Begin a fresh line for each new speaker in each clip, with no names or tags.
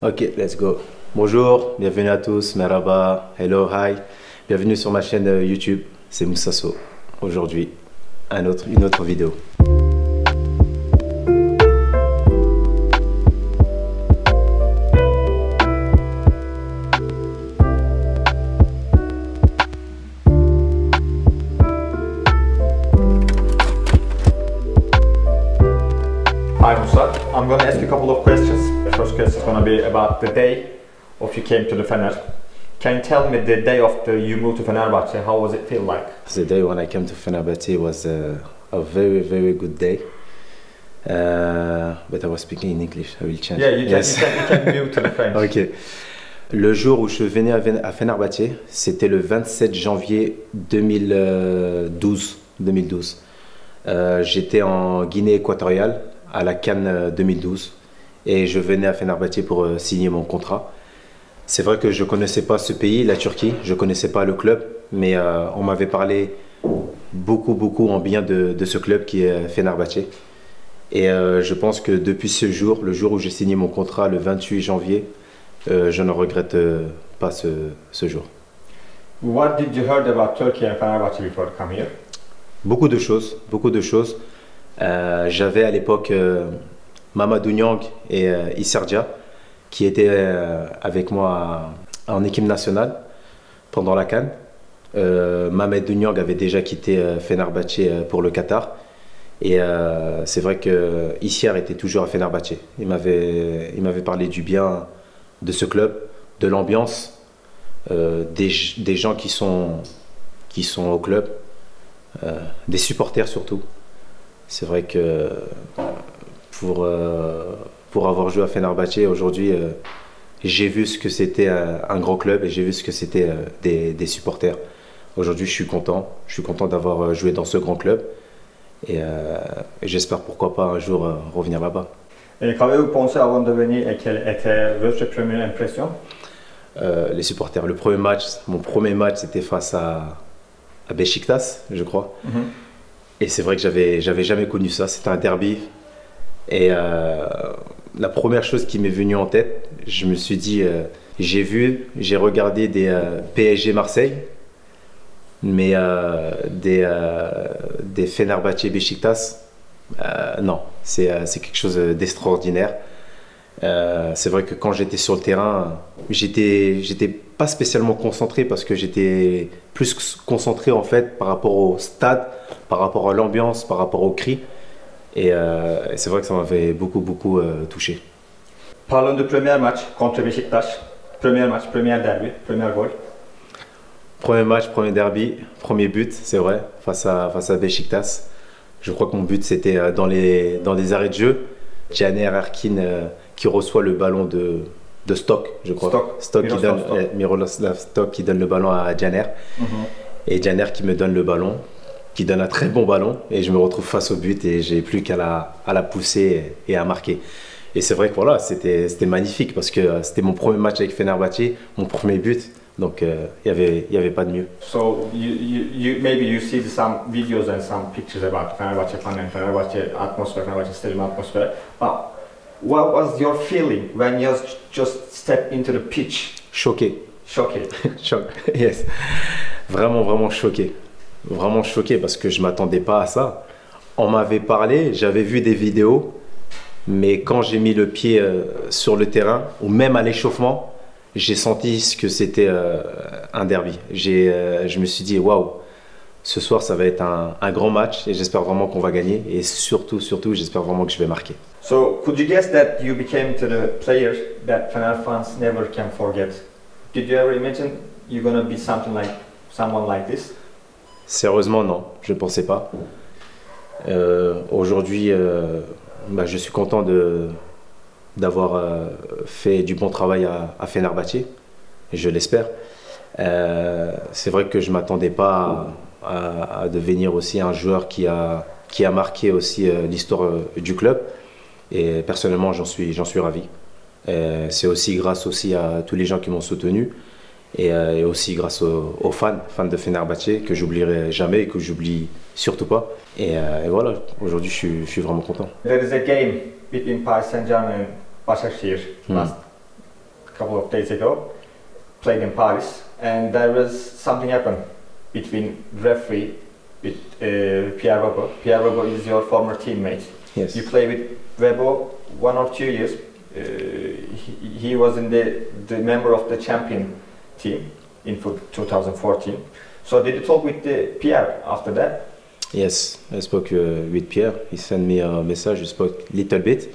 Ok, let's go. Bonjour, bienvenue à tous, merhaba, hello, hi. Bienvenue sur ma chaîne euh, YouTube, c'est Moussasso. Aujourd'hui, un une autre vidéo.
The day of you came to the Fener. Can you tell me the day the, you moved to Fenerbahce, how was it feel like?
The day when I came to Fenerbahce was a, a very, very good day. Uh, but I was speaking in English, I will change.
Yeah, you can,
Yes.
you can, you can move to the French.
Ok. Le jour où je venais à Fenerbahçe, c'était le 27 janvier 2012. 2012. Euh, J'étais en Guinée équatoriale à la Cannes euh, 2012 et je venais à Fenerbahçe pour euh, signer mon contrat. C'est vrai que je connaissais pas ce pays, la Turquie, je connaissais pas le club, mais euh, on m'avait parlé beaucoup, beaucoup en bien de, de ce club qui est Fenerbahçe. Et euh, je pense que depuis ce jour, le jour où j'ai signé mon contrat, le 28 janvier, euh, je ne regrette euh, pas ce, ce jour.
What did you heard about Turkey and Fenerbahce before you come here?
Beaucoup de choses, beaucoup de choses. Euh, J'avais à l'époque euh, Mamadou Niang et euh, Isserdia qui étaient euh, avec moi en équipe nationale pendant la Cannes. Euh, Mamadou Niang avait déjà quitté euh, Fenerbahçe euh, pour le Qatar. Et c'est vrai que Isser était toujours à Fenerbahçe. Il m'avait parlé du bien de ce club, de l'ambiance, des, des gens qui sont, qui sont au club. Des supporters surtout. C'est vrai que pour, euh, pour avoir joué à Fenerbahçe aujourd'hui, euh, j'ai vu ce que c'était euh, un grand club et j'ai vu ce que c'était des, des supporters. Aujourd'hui, je suis content. Je suis content d'avoir joué dans ce grand club et, et j'espère pourquoi pas un jour revenir là-bas.
Et qu'avez-vous pensé avant de venir et quelle était votre première impression?
Euh, les supporters, le premier match, mon premier match, c'était face à, à Besiktas, je crois.
Mhm.
Et c'est vrai que j'avais, j'avais jamais connu ça. C'était un derby. Et euh, la première chose qui m'est venue en tête, je me suis dit, euh, j'ai vu, j'ai regardé des euh, PSG Marseille, mais des, des Fenerbahçe Besiktas, non, c'est, quelque chose d'extraordinaire. C'est vrai que quand j'étais sur le terrain, j'étais, j'étais pas spécialement concentré parce que j'étais plus concentré en fait par rapport au stade, par rapport à l'ambiance, par rapport au cri. Et, euh, et c'est vrai que ça m'avait beaucoup, beaucoup euh, touché.
Parlons du premier match contre Beşiktaş. Premier match, premier derby, premier goal.
Premier match, premier derby, premier but, c'est vrai, face à, face à Besiktas. Je crois que mon but c'était euh, dans les, dans les arrêts de jeu. Janer Erkin euh, qui reçoit le ballon de, de Stock, je crois.
Stock.
qui donne,
Stock.
Miroslav Stock qui donne le ballon à Janer. Et Janer qui me donne le ballon, qui donne un très bon ballon. Et je me retrouve face au but et j'ai plus qu'à la, à la pousser et à marquer. Et c'est vrai que voilà, c'était c'était magnifique parce que euh, c'était mon premier match avec Fenerbahçe, mon premier but. Donc euh, il n'y avait, y avait pas de mieux.
So you, you, you maybe you see some videos and some pictures about Fenerbahce fan and Fenerbahce atmosphere, Fenerbahce stadium atmosphere. But what was your feeling when you just stepped into the pitch?
Choqué.
Shocking.
Choc. Yes. Vraiment, vraiment choqué. Vraiment choqué parce que je m'attendais pas à ça. On m'avait parlé, j'avais vu des vidéos, mais quand j'ai mis le pied euh, sur le terrain, ou même à l'échauffement, j'ai senti ce que c'était euh, un derby. J'ai, euh, je me suis dit, waouh, ce soir ça va être un, grand match et j'espère vraiment qu'on va gagner. Et surtout, surtout, j'espère vraiment que je vais marquer.
So could you guess that you became to the that Fener fans never can forget? Did you ever imagine you're gonna be something like someone like this?
Sérieusement, non, je ne pensais pas. Euh, Aujourd'hui, euh, bah, je suis content d'avoir euh, fait du bon travail à, à Fenerbahçe, je l'espère. C'est vrai que je ne m'attendais pas à, devenir aussi un joueur qui a, marqué aussi l'histoire du club. Et personnellement, j'en suis, ravi. C'est aussi grâce à tous les gens qui m'ont soutenu et, euh, et aussi grâce aux, aux fans, fans de Fenerbahçe que j'oublierai jamais et que j'oublie surtout pas. Et, euh, et voilà, aujourd'hui je suis, je suis vraiment content.
There is a game between Paris Saint-Germain and Başakşehir
Hmm.
last couple of days ago, played in Paris, and there was something happened between referee with uh, Pierre Robbo. Pierre Robbo is your former teammate.
Yes.
You play with Webo one or two years. Uh, he, he was in the, the member of the champion team in fo- 2014. So did you talk with the Pierre after that?
Yes, I spoke uh, with Pierre. He sent me a message. I spoke little bit.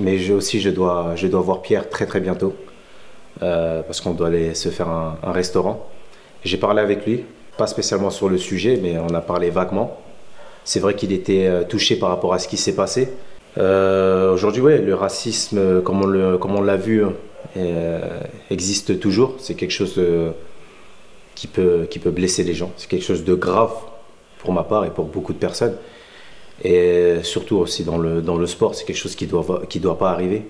Mais je, aussi, je dois, je dois voir Pierre très très bientôt. euh, parce qu'on doit aller se faire un, un restaurant. J'ai parlé avec lui, pas spécialement sur le sujet, mais on a parlé vaguement. C'est vrai qu'il était euh, touché par rapport à ce qui s'est passé. Euh, Aujourd'hui, ouais, le racisme, euh, comme on l'a vu, existe toujours. C'est quelque chose de- qui, peut, blesser les gens. C'est quelque chose de grave pour ma part et pour beaucoup de personnes. Et surtout aussi dans le, sport, c'est quelque chose qui ne doit, qui doit pas arriver.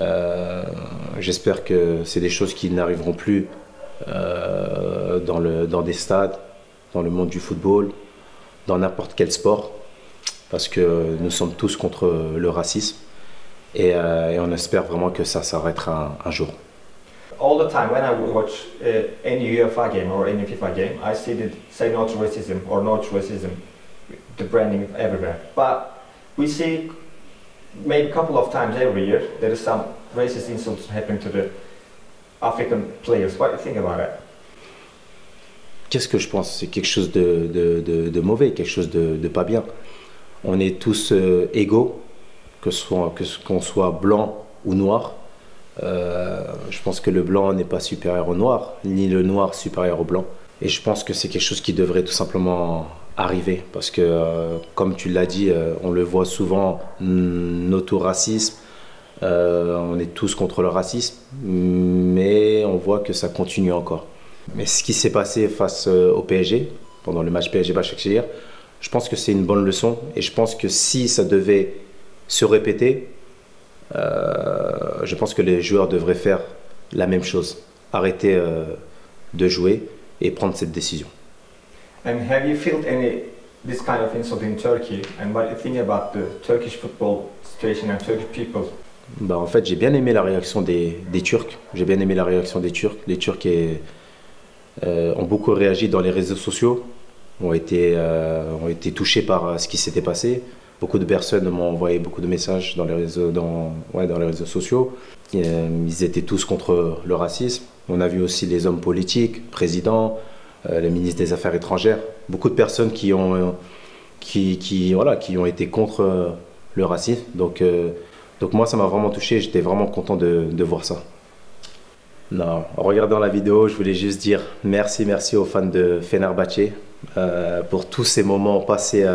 Euh, J'espère que c'est des choses qui n'arriveront plus euh, dans des stades, dans le monde du football, dans n'importe quel sport, parce que nous sommes tous contre le racisme et, euh, et on espère vraiment que ça s'arrêtera un, un jour.
All the time when I watch uh, any UEFA game or any FIFA game, I see the say no to racism or no to racism, the branding everywhere. But we see maybe a couple of times every year there is some racist insults happening to the African players. What do you think about that?
Qu'est-ce que je pense? C'est quelque chose de, de- de- de mauvais, quelque chose de, de pas bien. On est tous euh, égaux, que qu'on soit blanc ou noir. Euh, je pense que le blanc n'est pas supérieur au noir, ni le noir supérieur au blanc. Et je pense que c'est quelque chose qui devrait tout simplement arriver, parce que, euh, comme tu l'as dit, euh, on le voit souvent, mm, notre-racisme, euh, on est tous contre le racisme, mais on voit que ça continue encore. Mais ce qui s'est passé face au PSG, pendant le match PSG-Başakşehir, je pense que c'est une bonne leçon. Et je pense que si ça devait se répéter, euh, je pense que les joueurs devraient faire la même chose. Arrêter euh, de jouer et prendre cette décision.
And have you felt any this kind of insult in Turkey? And what you think about the Turkish football situation and Turkish people?
Bah, en fait, j'ai bien aimé la réaction des, des Turcs. J'ai bien aimé la réaction des Turcs. Les Turcs est- euh, ont beaucoup réagi dans les réseaux sociaux, ont été, euh, ont été touchés par euh, ce qui s'était passé. Beaucoup de personnes m'ont envoyé beaucoup de messages dans les réseaux, dans, ouais, dans les réseaux sociaux. Euh, ils étaient tous contre le racisme. On a vu aussi les hommes politiques, présidents, euh, les ministres des Affaires étrangères. Beaucoup de personnes qui ont, euh, qui, qui, voilà, qui ont été contre euh, le racisme. Donc, donc moi, ça m'a vraiment touché. J'étais vraiment content de, voir ça. Non, en regardant la vidéo, je voulais juste dire merci, merci aux fans de Fenerbahçe euh, pour tous ces moments passés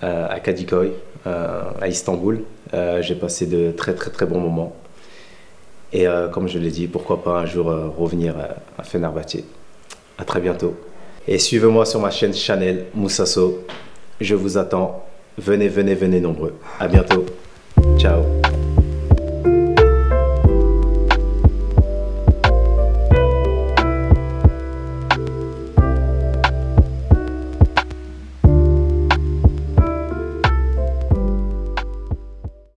à Kadikoy, euh, à Istanbul. Euh, J'ai passé de très très très bons moments. Et euh, comme je l'ai dit, pourquoi pas un jour euh, revenir euh, à Fenerbahçe. À très bientôt. Et suivez-moi sur ma chaîne Chanel Moussasso. Je vous attends. Venez, venez, venez nombreux. À bientôt. Ciao.